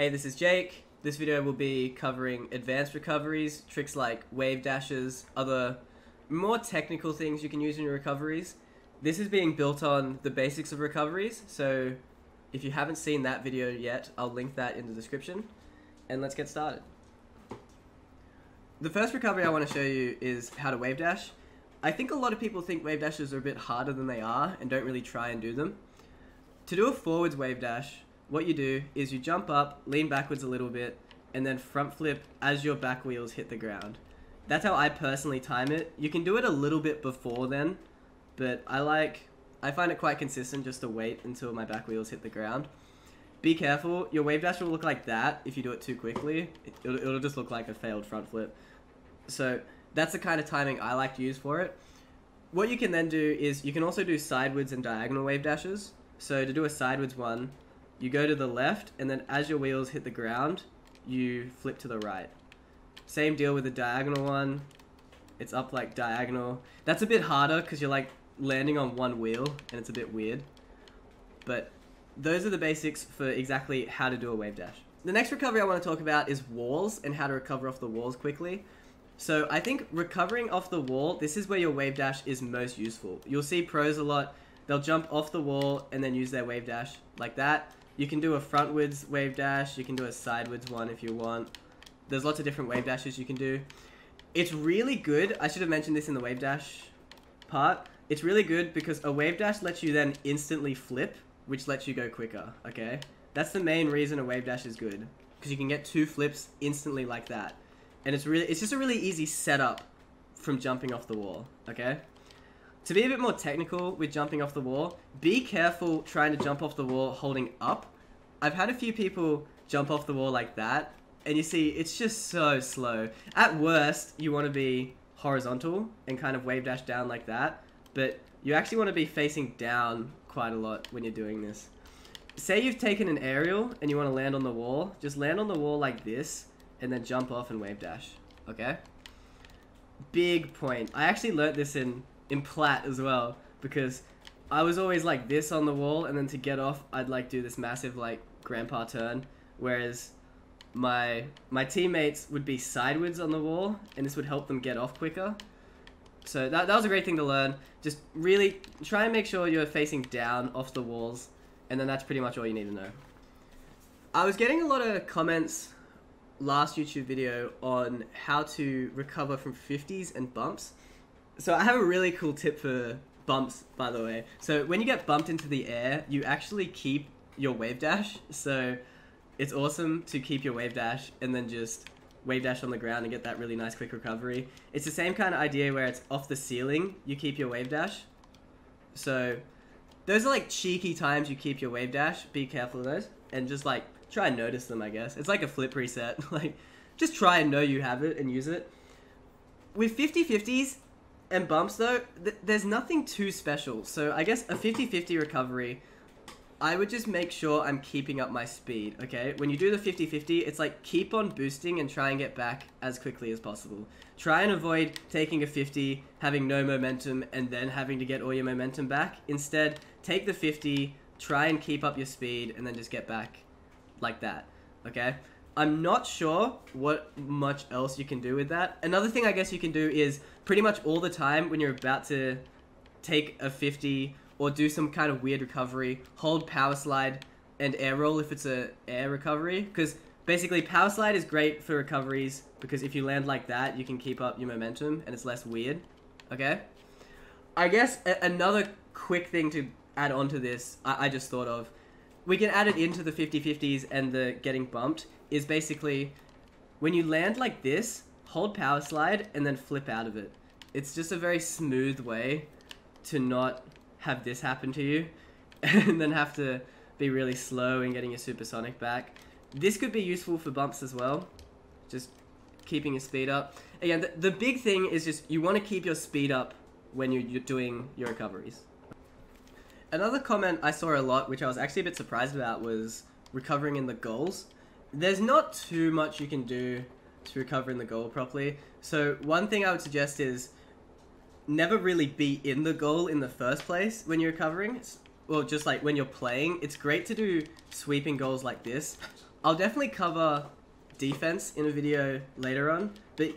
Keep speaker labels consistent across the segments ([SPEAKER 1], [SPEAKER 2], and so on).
[SPEAKER 1] Hey, this is Jake. This video will be covering advanced recoveries, tricks like wave dashes, other more technical things you can use in your recoveries. This is being built on the basics of recoveries, so if you haven't seen that video yet, I'll link that in the description. And let's get started. The first recovery I want to show you is how to wave dash. I think a lot of people think wave dashes are a bit harder than they are and don't really try and do them. To do a forwards wave dash, what you do is you jump up, lean backwards a little bit, and then front flip as your back wheels hit the ground. That's how I personally time it. You can do it a little bit before then, but I like, I find it quite consistent just to wait until my back wheels hit the ground. Be careful, your wave dash will look like that if you do it too quickly. It'll, it'll just look like a failed front flip. So that's the kind of timing I like to use for it. What you can then do is you can also do sideways and diagonal wave dashes. So to do a sideways one, you go to the left, and then as your wheels hit the ground, you flip to the right. Same deal with the diagonal one. It's up like diagonal. That's a bit harder because you're like landing on one wheel, and it's a bit weird. But those are the basics for exactly how to do a wave dash. The next recovery I want to talk about is walls and how to recover off the walls quickly. So I think recovering off the wall, this is where your wave dash is most useful. You'll see pros a lot. They'll jump off the wall and then use their wave dash like that. You can do a frontwards wave dash. You can do a sidewards one if you want. There's lots of different wave dashes you can do. It's really good. I should have mentioned this in the wave dash part. It's really good because a wave dash lets you then instantly flip, which lets you go quicker, okay? That's the main reason a wave dash is good. Because you can get two flips instantly like that and it's really it's just a really easy setup from jumping off the wall okay to be a bit more technical with jumping off the wall be careful trying to jump off the wall holding up i've had a few people jump off the wall like that and you see it's just so slow at worst you want to be horizontal and kind of wave dash down like that but you actually want to be facing down quite a lot when you're doing this say you've taken an aerial and you want to land on the wall just land on the wall like this and then jump off and wave dash. Okay? Big point. I actually learnt this in, in Plat as well because I was always like this on the wall and then to get off I'd like do this massive like grandpa turn whereas my my teammates would be sideways on the wall and this would help them get off quicker. So that, that was a great thing to learn. Just really try and make sure you're facing down off the walls and then that's pretty much all you need to know. I was getting a lot of comments last YouTube video on how to recover from 50s and bumps. So I have a really cool tip for bumps, by the way. So when you get bumped into the air, you actually keep your wave dash. So it's awesome to keep your wave dash and then just wave dash on the ground and get that really nice quick recovery. It's the same kind of idea where it's off the ceiling, you keep your wave dash. So those are like cheeky times you keep your wave dash. Be careful of those. And just like try and notice them, I guess. It's like a flip reset. like, just try and know you have it and use it. With 50-50s and bumps, though, th there's nothing too special. So I guess a 50-50 recovery, I would just make sure I'm keeping up my speed, okay? When you do the 50-50, it's like keep on boosting and try and get back as quickly as possible. Try and avoid taking a 50, having no momentum, and then having to get all your momentum back. Instead, take the 50, try and keep up your speed, and then just get back like that. Okay? I'm not sure what much else you can do with that. Another thing I guess you can do is pretty much all the time when you're about to take a 50 or do some kind of weird recovery, hold power slide and air roll if it's a air recovery because basically power slide is great for recoveries because if you land like that, you can keep up your momentum and it's less weird. Okay? I guess another quick thing to add on to this I, I just thought of we can add it into the 50-50s and the getting bumped is basically when you land like this, hold power slide and then flip out of it. It's just a very smooth way to not have this happen to you and then have to be really slow in getting your supersonic back. This could be useful for bumps as well, just keeping your speed up. Again, the, the big thing is just you want to keep your speed up when you're, you're doing your recoveries. Another comment I saw a lot, which I was actually a bit surprised about, was recovering in the goals. There's not too much you can do to recover in the goal properly. So one thing I would suggest is never really be in the goal in the first place when you're recovering. Well, just like when you're playing, it's great to do sweeping goals like this. I'll definitely cover defense in a video later on, but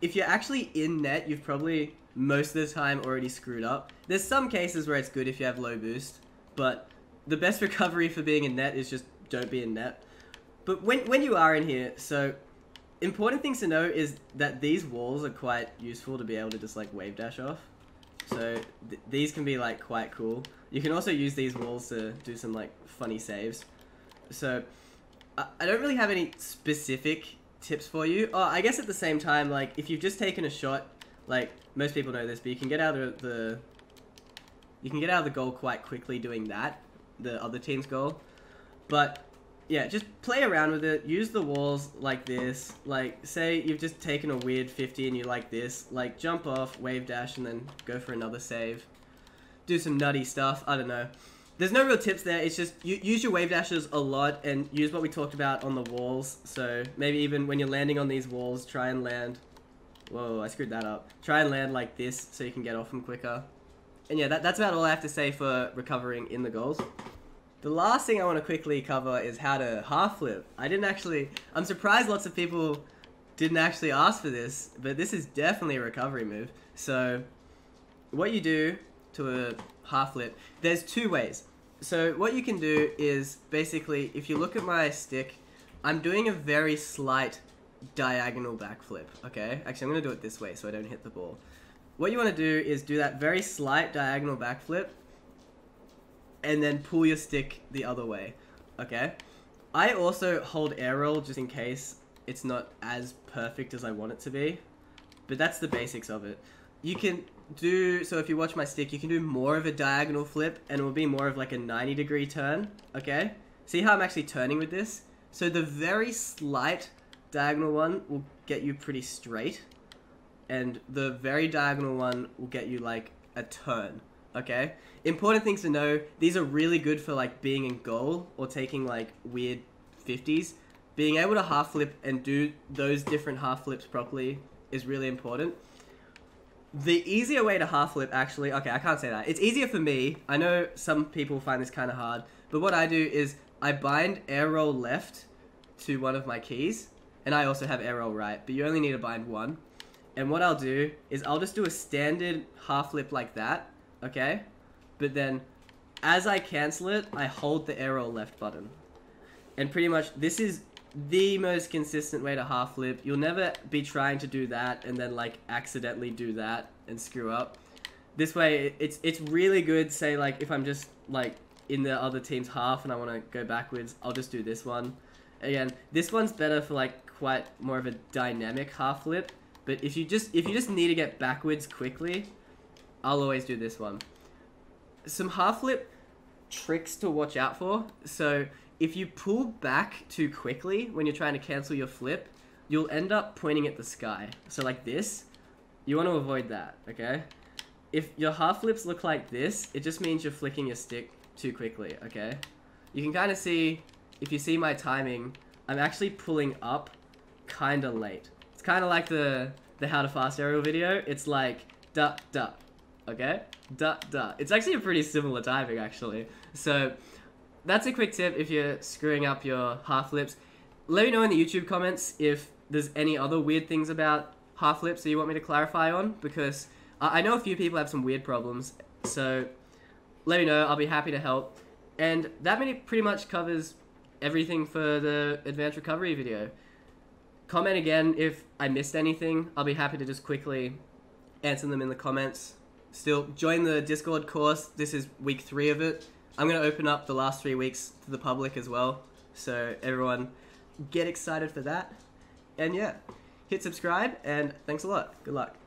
[SPEAKER 1] if you're actually in net, you've probably most of the time already screwed up. There's some cases where it's good if you have low boost, but the best recovery for being in net is just don't be in net. But when, when you are in here, so important things to know is that these walls are quite useful to be able to just like wave dash off. So th these can be like quite cool. You can also use these walls to do some like funny saves. So I, I don't really have any specific tips for you. Oh, I guess at the same time, like if you've just taken a shot, like most people know this, but you can get out of the you can get out of the goal quite quickly doing that, the other team's goal. But yeah, just play around with it. Use the walls like this. Like, say you've just taken a weird 50 and you like this. Like, jump off, wave dash, and then go for another save. Do some nutty stuff. I don't know. There's no real tips there. It's just you, use your wave dashes a lot and use what we talked about on the walls. So maybe even when you're landing on these walls, try and land. Whoa, I screwed that up. Try and land like this so you can get off them quicker. And yeah, that, that's about all I have to say for recovering in the goals. The last thing I want to quickly cover is how to half flip. I didn't actually, I'm surprised lots of people didn't actually ask for this, but this is definitely a recovery move. So what you do to a half flip, there's two ways. So what you can do is basically, if you look at my stick, I'm doing a very slight diagonal backflip, okay? Actually, I'm going to do it this way so I don't hit the ball. What you want to do is do that very slight diagonal backflip and then pull your stick the other way. Okay? I also hold air roll just in case it's not as perfect as I want it to be. But that's the basics of it. You can do, so if you watch my stick, you can do more of a diagonal flip and it will be more of like a 90 degree turn. Okay? See how I'm actually turning with this? So the very slight diagonal one will get you pretty straight. And the very diagonal one will get you like a turn okay? Important things to know, these are really good for like being in goal or taking like weird 50s. Being able to half flip and do those different half flips properly is really important. The easier way to half flip actually, okay, I can't say that. It's easier for me. I know some people find this kind of hard, but what I do is I bind air roll left to one of my keys, and I also have air roll right, but you only need to bind one. And what I'll do is I'll just do a standard half flip like that, okay? But then, as I cancel it, I hold the air roll left button. And pretty much, this is the most consistent way to half flip. You'll never be trying to do that and then like accidentally do that and screw up. This way, it's it's really good. Say like if I'm just like in the other team's half and I want to go backwards, I'll just do this one. Again, this one's better for like quite more of a dynamic half flip. But if you just if you just need to get backwards quickly, I'll always do this one. Some half flip tricks to watch out for. So if you pull back too quickly when you're trying to cancel your flip, you'll end up pointing at the sky. So like this, you want to avoid that, okay? If your half flips look like this, it just means you're flicking your stick too quickly, okay? You can kind of see, if you see my timing, I'm actually pulling up kind of late. It's kind of like the, the how to fast aerial video. It's like, duh, duh, okay? Duh, duh. It's actually a pretty similar timing, actually. So, that's a quick tip if you're screwing up your half flips. Let me know in the YouTube comments if there's any other weird things about half flips that you want me to clarify on, because I know a few people have some weird problems, so let me know, I'll be happy to help. And that pretty much covers everything for the advanced recovery video. Comment again if I missed anything, I'll be happy to just quickly answer them in the comments still join the Discord course. This is week three of it. I'm going to open up the last three weeks to the public as well. So everyone get excited for that. And yeah, hit subscribe and thanks a lot. Good luck.